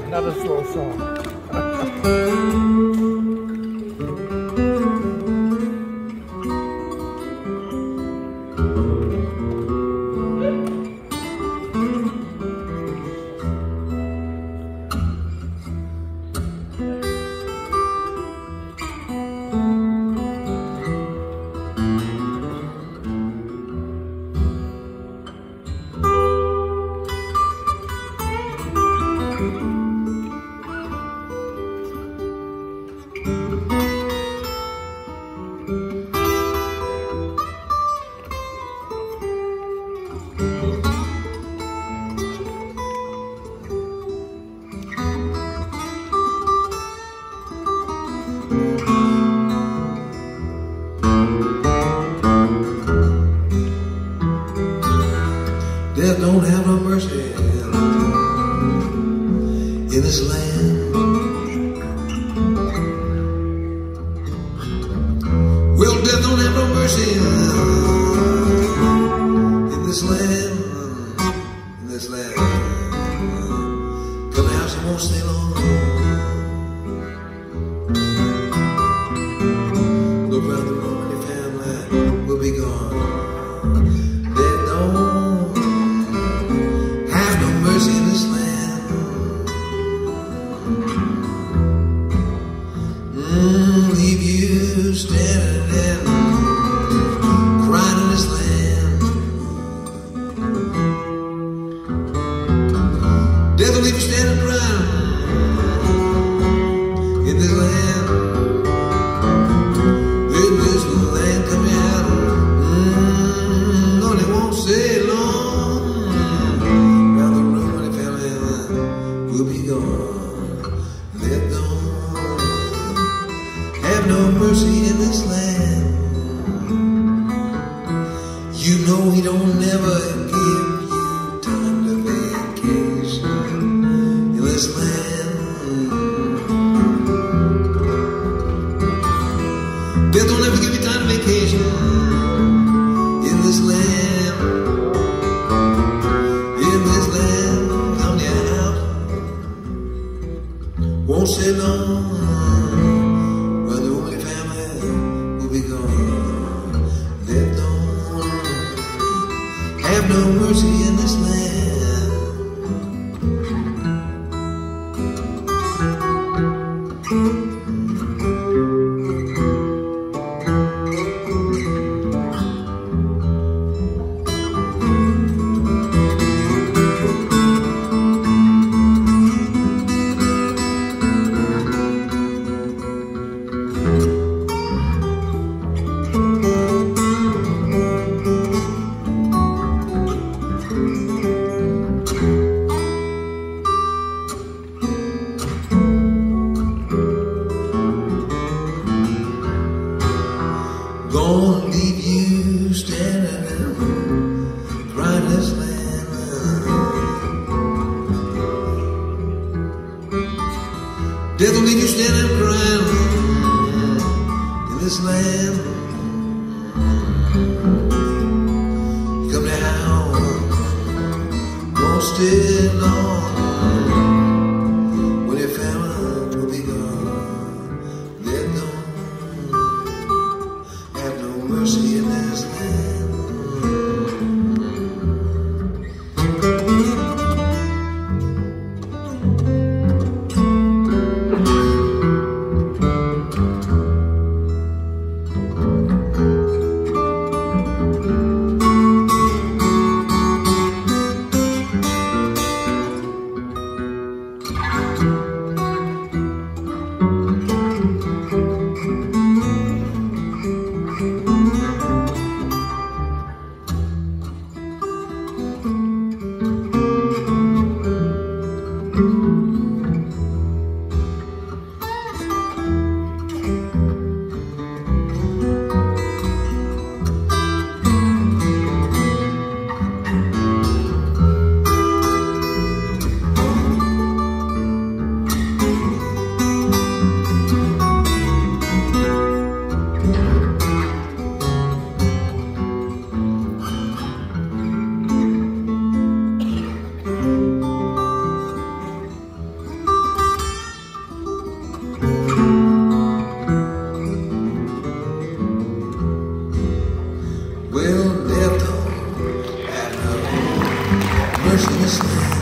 another slow song. hours all day long. had no mercy in this land. You know he don't never give you time to vacation in this land. They don't ever give you time to vacation in this land. In this land, count me out. won't say no. no mercy in this You stand and cry in this land. Come down, won't stay. Deus Cristo.